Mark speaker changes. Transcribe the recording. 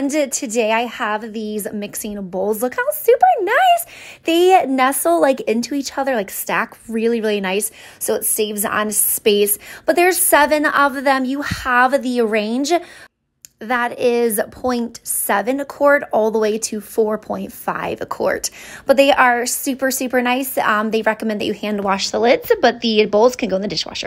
Speaker 1: And today I have these mixing bowls. Look how super nice. They nestle like into each other, like stack really, really nice. So it saves on space. But there's seven of them. You have the range that is 0.7 a quart all the way to 4.5 a quart. But they are super, super nice. Um, they recommend that you hand wash the lids, but the bowls can go in the dishwasher.